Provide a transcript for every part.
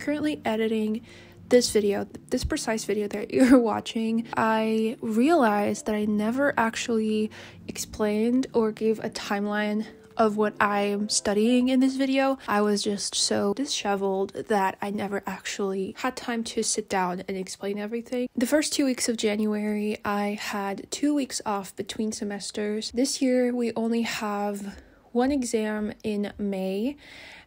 Currently editing this video, this precise video that you're watching. I realized that I never actually explained or gave a timeline of what I'm studying in this video. I was just so disheveled that I never actually had time to sit down and explain everything. The first two weeks of January, I had two weeks off between semesters. This year, we only have one exam in May,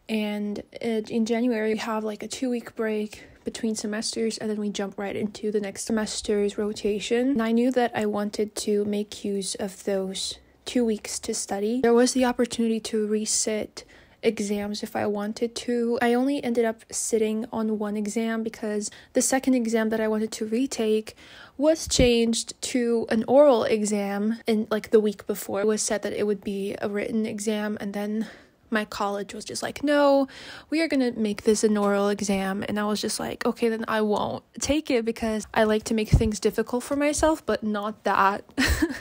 and in January, we have like a two week break between semesters and then we jump right into the next semester's rotation. And I knew that I wanted to make use of those two weeks to study. There was the opportunity to resit exams if I wanted to. I only ended up sitting on one exam because the second exam that I wanted to retake was changed to an oral exam in like the week before. It was said that it would be a written exam and then my college was just like, no, we are gonna make this an oral exam. And I was just like, okay, then I won't take it because I like to make things difficult for myself, but not that.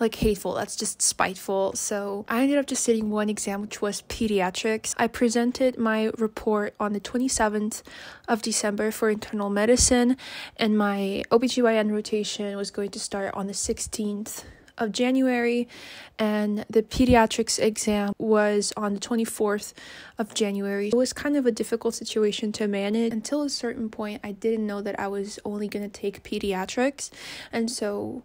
like hateful. That's just spiteful. So I ended up just sitting one exam, which was pediatrics. I presented my report on the 27th of December for internal medicine, and my OBGYN rotation was going to start on the 16th of January, and the pediatrics exam was on the 24th of January. It was kind of a difficult situation to manage. Until a certain point, I didn't know that I was only going to take pediatrics, and so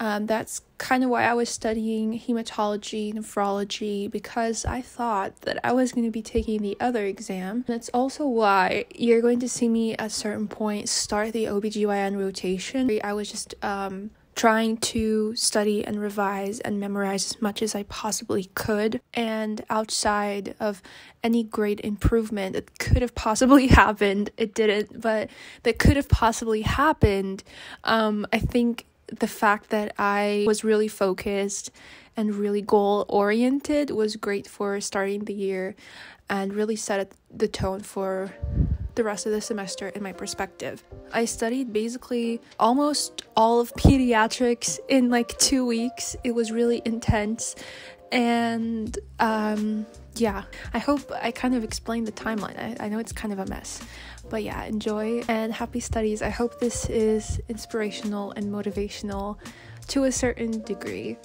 um, that's kind of why I was studying hematology, nephrology, because I thought that I was going to be taking the other exam. That's also why you're going to see me at certain point start the OBGYN rotation. I was just um, trying to study and revise and memorize as much as I possibly could. And outside of any great improvement that could have possibly happened, it didn't, but that could have possibly happened, um, I think the fact that I was really focused and really goal oriented was great for starting the year and really set the tone for the rest of the semester in my perspective. I studied basically almost all of pediatrics in like two weeks. It was really intense. And um, yeah, I hope I kind of explained the timeline. I, I know it's kind of a mess. But yeah, enjoy and happy studies. I hope this is inspirational and motivational to a certain degree.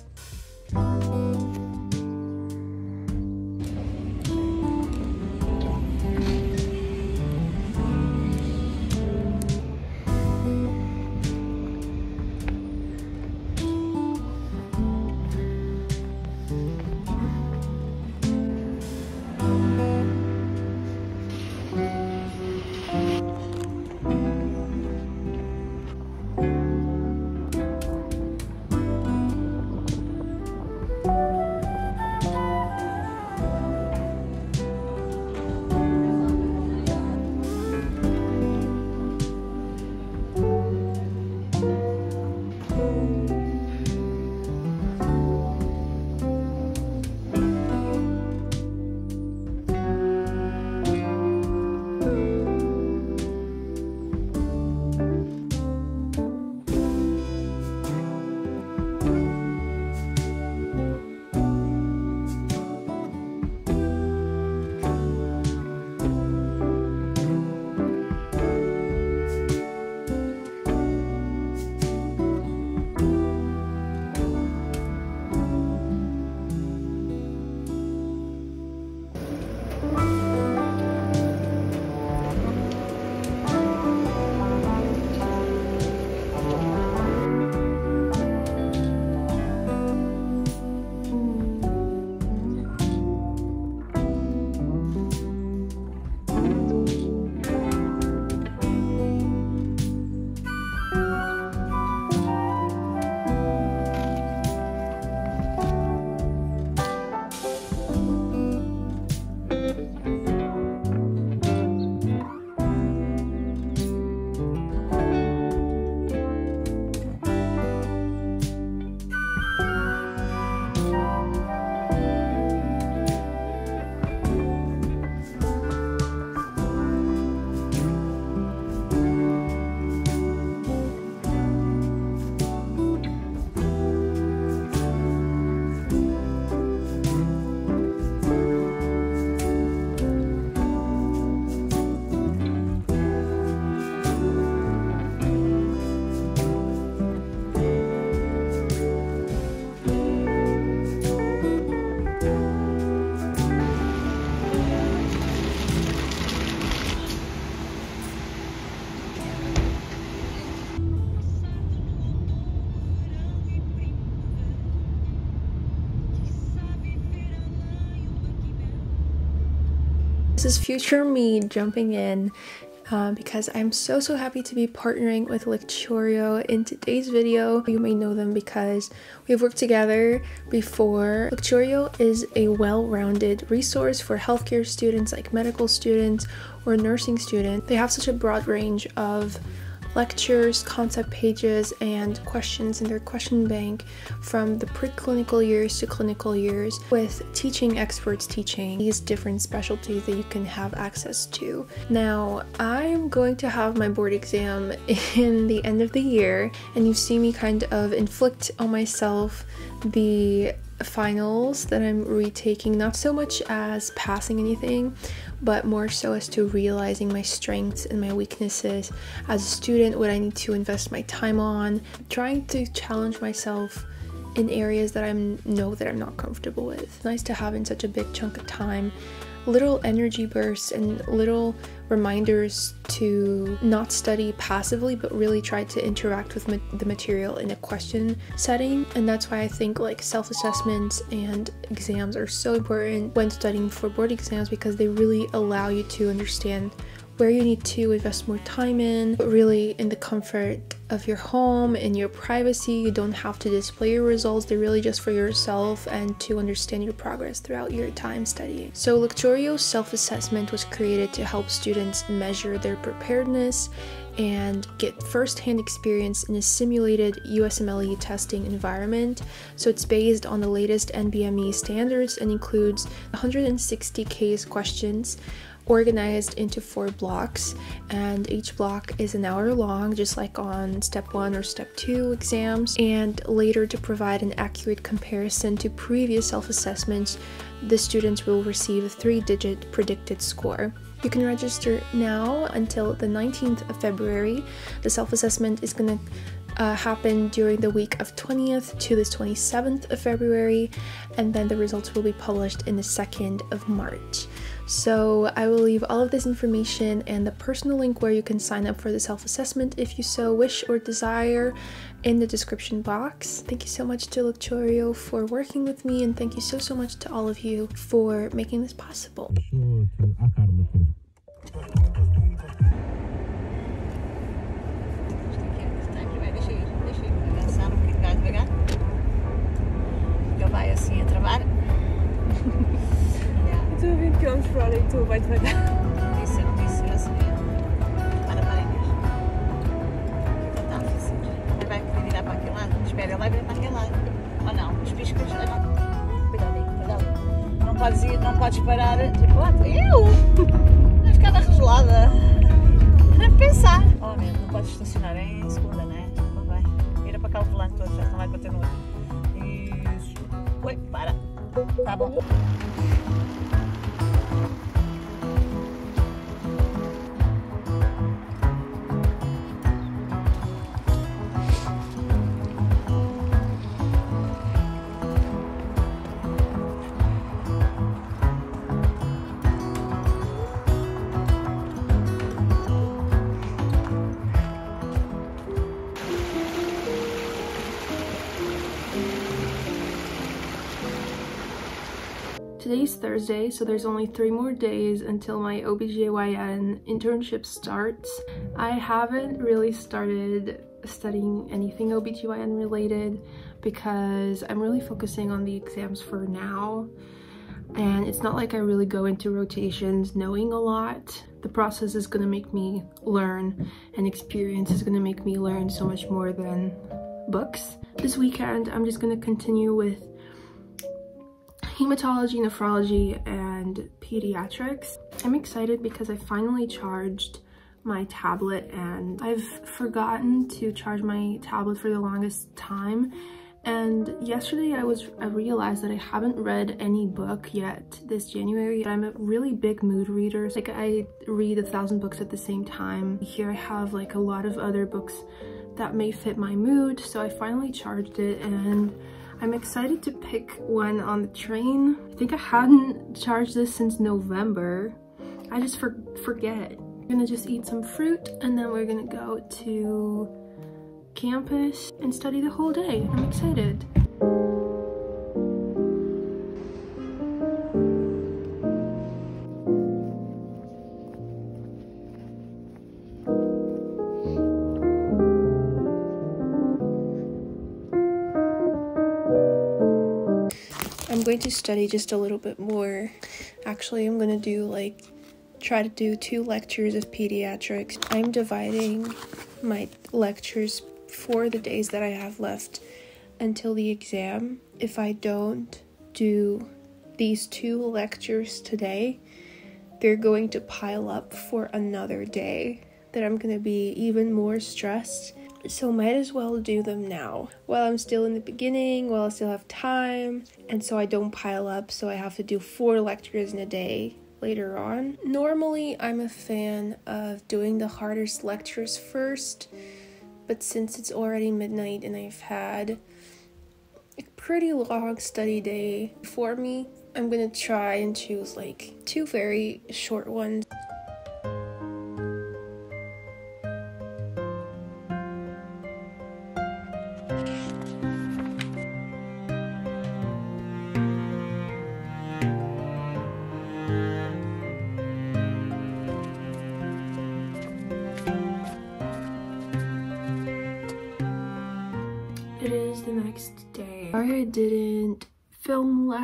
Is future me jumping in uh, because I'm so so happy to be partnering with Lecturio in today's video. You may know them because we've worked together before. Lecturio is a well-rounded resource for healthcare students like medical students or nursing students. They have such a broad range of lectures, concept pages, and questions in their question bank from the preclinical years to clinical years, with teaching experts teaching these different specialties that you can have access to. Now, I'm going to have my board exam in the end of the year, and you see me kind of inflict on myself the finals that I'm retaking, not so much as passing anything, but more so as to realizing my strengths and my weaknesses as a student, what I need to invest my time on, trying to challenge myself in areas that I know that I'm not comfortable with. It's nice to have in such a big chunk of time little energy bursts and little reminders to not study passively but really try to interact with ma the material in a question setting. And that's why I think like self-assessments and exams are so important when studying for board exams because they really allow you to understand where you need to invest more time in, but really in the comfort of your home, in your privacy. You don't have to display your results, they're really just for yourself and to understand your progress throughout your time studying. So, Lecturio's self assessment was created to help students measure their preparedness and get first-hand experience in a simulated USMLE testing environment. So it's based on the latest NBME standards and includes 160 case questions organized into four blocks and each block is an hour long just like on step one or step two exams and later to provide an accurate comparison to previous self-assessments the students will receive a three-digit predicted score you can register now until the 19th of February. The self assessment is going to uh, happen during the week of 20th to the 27th of February, and then the results will be published in the 2nd of March. So I will leave all of this information and the personal link where you can sign up for the self-assessment if you so wish or desire in the description box. Thank you so much to Lecturio for working with me and thank you so so much to all of you for making this possible. vai assim a. Estou a 20 km por hora e tu vai devagar. Disse, disse assim. Para, para, Inês. Está a fazer. Vai virar para aquele lado. Espera, ele vai virar para aquele lado. Ou não? Os piscas. Cuidado aí, cuidado. Não podes ir, não podes parar. Tipo, ah, eu! Vai ficar regelada. Para pensar. Oh, meu, não podes estacionar em segunda, não é? Não vai. Vira para cá o volante todo, já não vai continuar. Isso. Oi, para. Tá bom. Thursday, so there's only three more days until my OBGYN internship starts. I haven't really started studying anything OBGYN related because I'm really focusing on the exams for now. And it's not like I really go into rotations knowing a lot. The process is going to make me learn and experience is going to make me learn so much more than books. This weekend, I'm just going to continue with hematology, nephrology, and pediatrics. I'm excited because I finally charged my tablet and I've forgotten to charge my tablet for the longest time and yesterday I was I realized that I haven't read any book yet this January. I'm a really big mood reader. Like I read a thousand books at the same time. Here I have like a lot of other books that may fit my mood. So I finally charged it and I'm excited to pick one on the train. I think I hadn't charged this since November. I just for forget. We're gonna just eat some fruit and then we're gonna go to campus and study the whole day. I'm excited. To study just a little bit more. Actually, I'm gonna do like try to do two lectures of pediatrics. I'm dividing my lectures for the days that I have left until the exam. If I don't do these two lectures today, they're going to pile up for another day that I'm going to be even more stressed. So might as well do them now while I'm still in the beginning, while I still have time, and so I don't pile up so I have to do four lectures in a day later on. Normally, I'm a fan of doing the hardest lectures first, but since it's already midnight and I've had a pretty long study day for me, I'm gonna try and choose like two very short ones.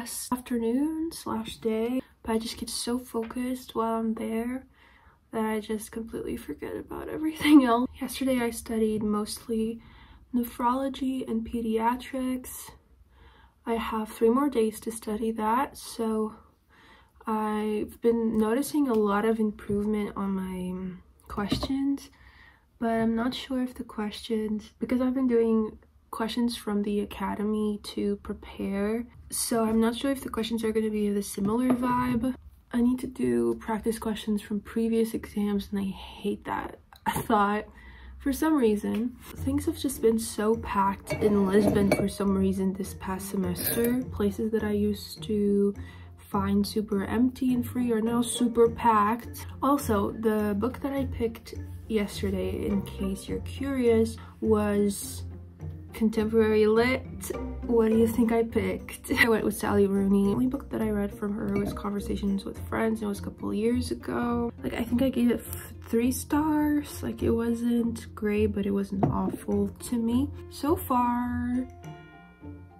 Last afternoon slash day, but I just get so focused while I'm there that I just completely forget about everything else. Yesterday I studied mostly nephrology and pediatrics. I have three more days to study that, so I've been noticing a lot of improvement on my um, questions, but I'm not sure if the questions, because I've been doing questions from the academy to prepare so i'm not sure if the questions are going to be of a similar vibe. I need to do practice questions from previous exams and i hate that i thought for some reason. Things have just been so packed in lisbon for some reason this past semester. Places that i used to find super empty and free are now super packed. Also the book that i picked yesterday in case you're curious was contemporary lit. What do you think I picked? I went with Sally Rooney. The only book that I read from her was Conversations with Friends. It was a couple years ago. Like, I think I gave it three stars. Like, it wasn't great, but it wasn't awful to me. So far,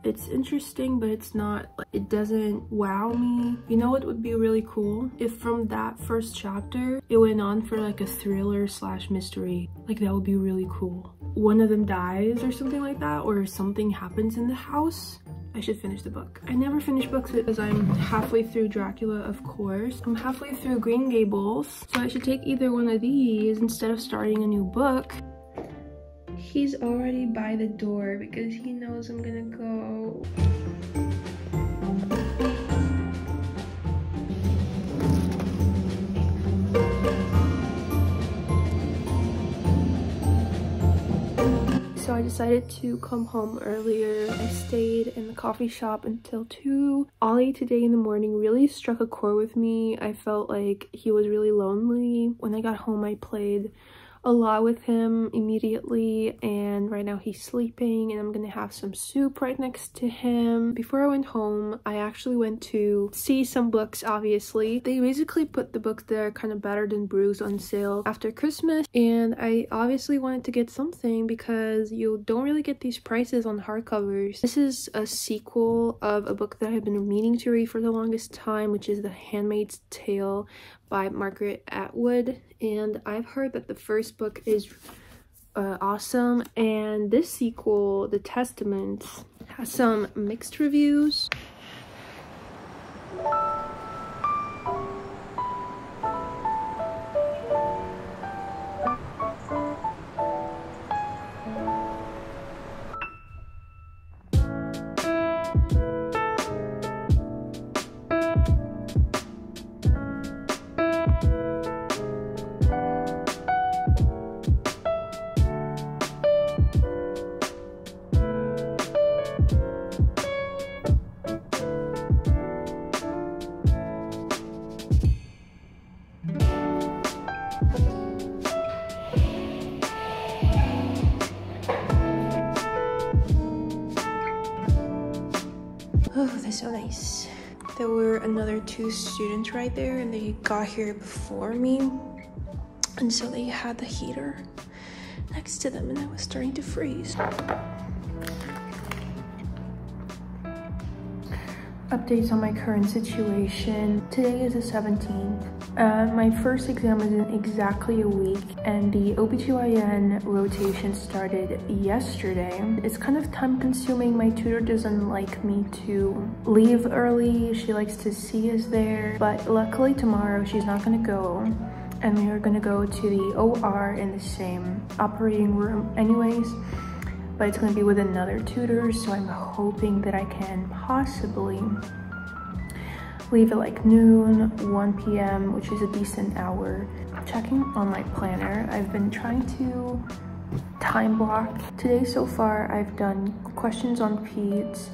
it's interesting but it's not it doesn't wow me you know what would be really cool if from that first chapter it went on for like a thriller slash mystery like that would be really cool one of them dies or something like that or something happens in the house I should finish the book. I never finish books because I'm halfway through Dracula, of course. I'm halfway through Green Gables, so I should take either one of these instead of starting a new book. He's already by the door because he knows I'm gonna go. So I decided to come home earlier. I stayed in the coffee shop until 2. Ollie today in the morning really struck a chord with me. I felt like he was really lonely. When I got home I played a lot with him immediately and right now he's sleeping and I'm gonna have some soup right next to him. Before I went home, I actually went to see some books, obviously. They basically put the books that are kind of better than brews on sale after Christmas and I obviously wanted to get something because you don't really get these prices on hardcovers. This is a sequel of a book that I've been meaning to read for the longest time, which is The Handmaid's Tale by Margaret Atwood and I've heard that the first book is uh, awesome and this sequel, The Testament, has some mixed reviews. Two students right there and they got here before me. And so they had the heater next to them and I was starting to freeze. updates on my current situation. Today is the 17th. Uh, my first exam is in exactly a week and the OBGYN rotation started yesterday. It's kind of time consuming. My tutor doesn't like me to leave early. She likes to see us there. But luckily tomorrow she's not gonna go and we are gonna go to the OR in the same operating room anyways but it's going to be with another tutor so i'm hoping that i can possibly leave at like noon 1 p.m which is a decent hour checking on my planner i've been trying to time block today so far i've done questions on peds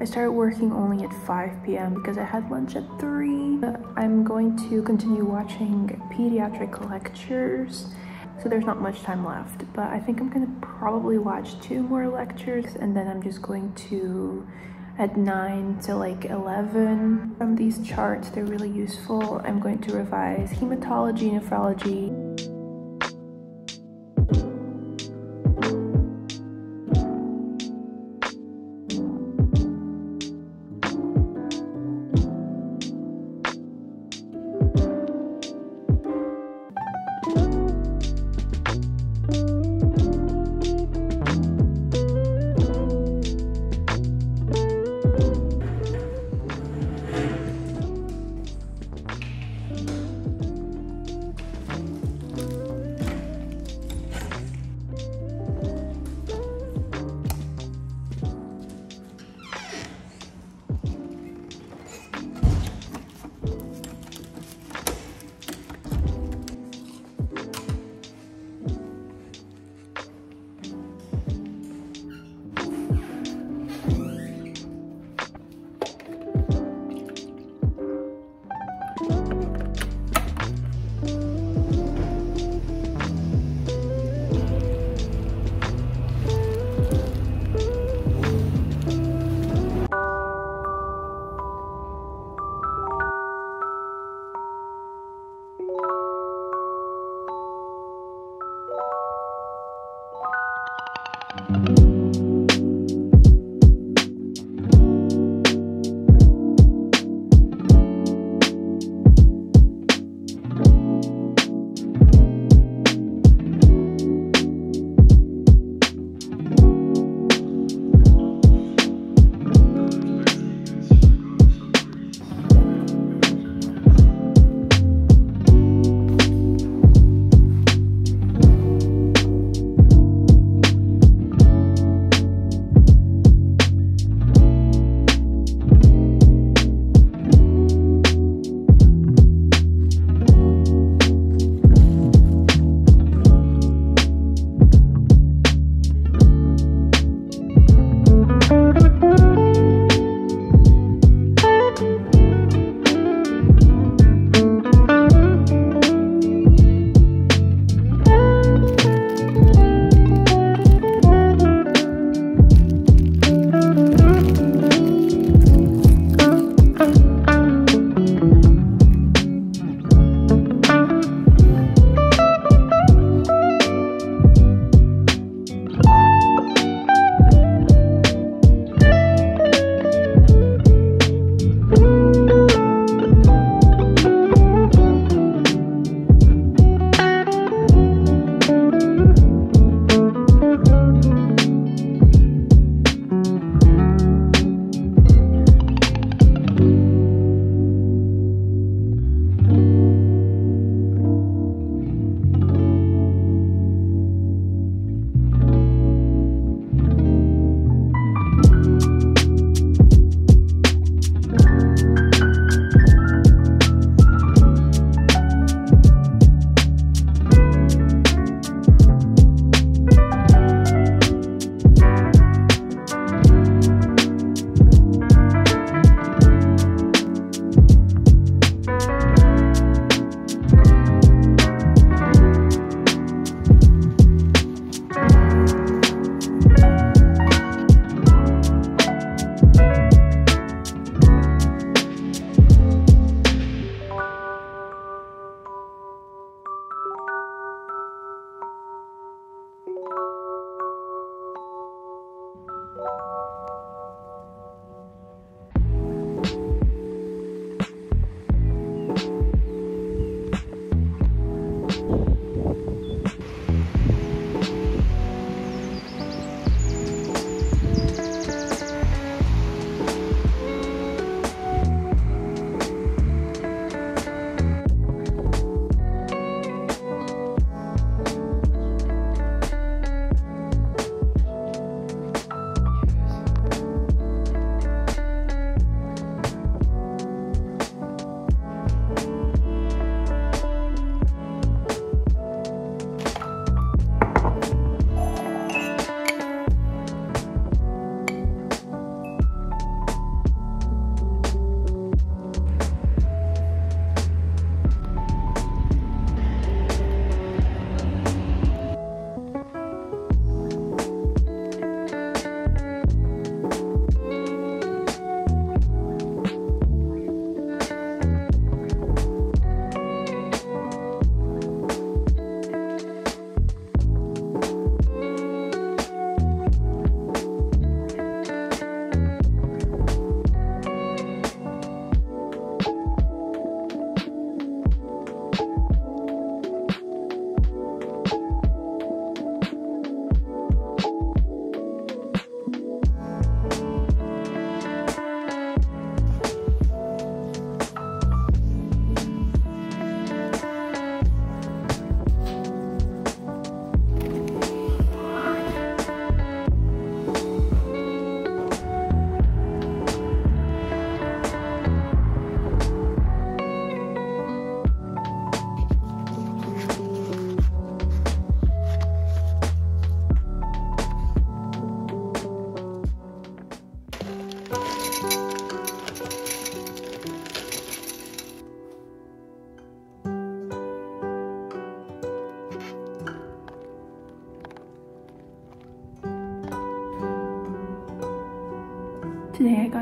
I started working only at 5 p.m. because I had lunch at 3. I'm going to continue watching pediatric lectures so there's not much time left but i think i'm gonna probably watch two more lectures and then i'm just going to at 9 to like 11 from these charts they're really useful. I'm going to revise hematology nephrology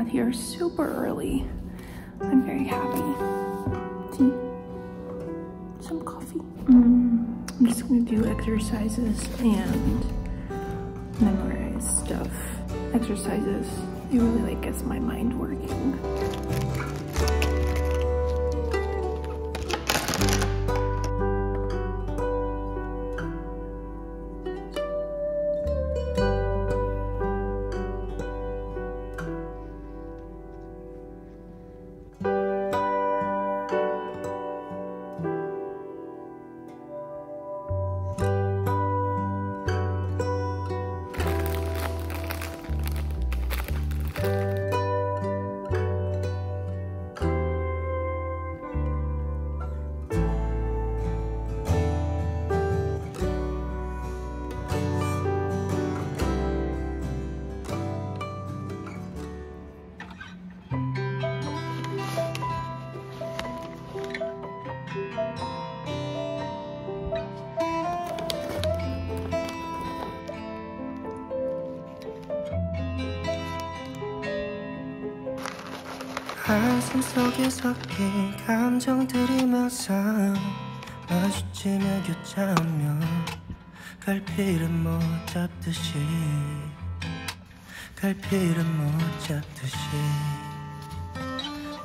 got here super early. I'm very happy. Tea? Some coffee? Mm, I'm just gonna do exercises and memorize stuff. Exercises, it really like gets my mind working. 가슴 속에 섞인 감정들이 항상 마주치며 교차하며 갈피를 못 잡듯이 갈피를 못 잡듯이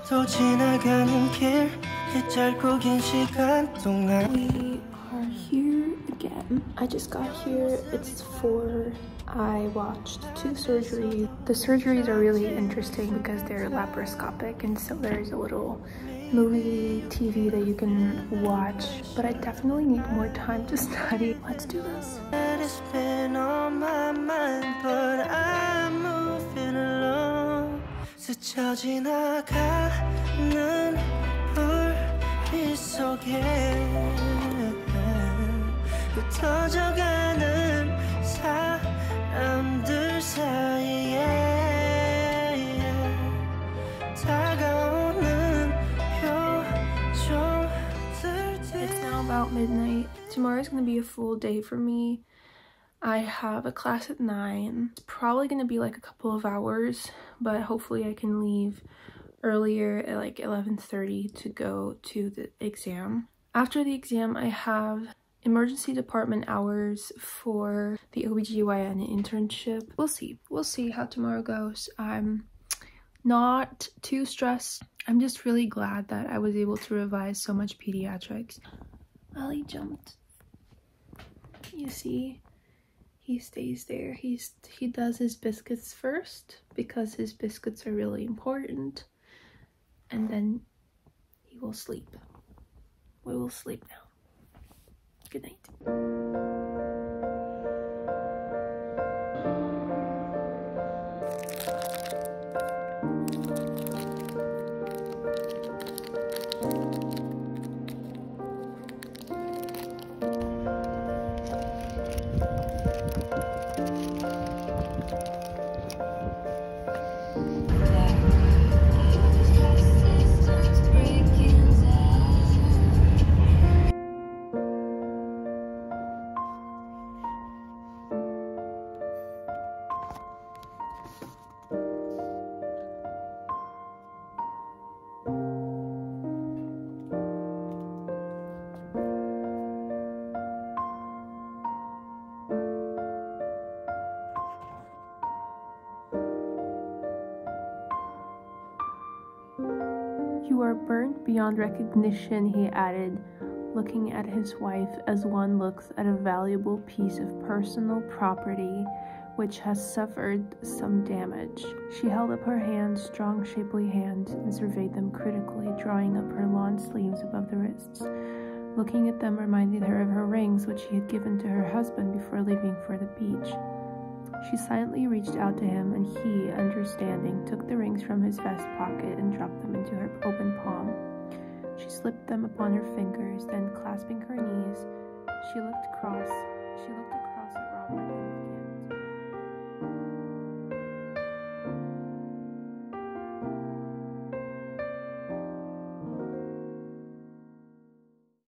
또 지나가는 길 이 짧고 긴 시간 동안 We are here again. I just got here. It's four. I watched two surgeries. The surgeries are really interesting because they're laparoscopic, and so there's a little movie TV that you can watch. But I definitely need more time to study. Let's do this. It's been on my mind but I'm moving along 스쳐 지나가는 불빛 속에 흩어져가는 사 about midnight. Tomorrow's going to be a full day for me. I have a class at 9. It's probably going to be like a couple of hours, but hopefully I can leave earlier at like 11.30 to go to the exam. After the exam, I have emergency department hours for the OBGYN internship. We'll see. We'll see how tomorrow goes. I'm not too stressed. I'm just really glad that I was able to revise so much pediatrics. Ali jumped. You see, he stays there. He's he does his biscuits first because his biscuits are really important, and then he will sleep. We will sleep now. Good night. You are burnt beyond recognition, he added, looking at his wife as one looks at a valuable piece of personal property which has suffered some damage. She held up her hands, strong, shapely hands, and surveyed them critically, drawing up her lawn sleeves above the wrists. Looking at them reminded her of her rings, which she had given to her husband before leaving for the beach. She silently reached out to him, and he, understanding, took the rings from his vest pocket and dropped them into her open palm. She slipped them upon her fingers, then, clasping her knees, she looked across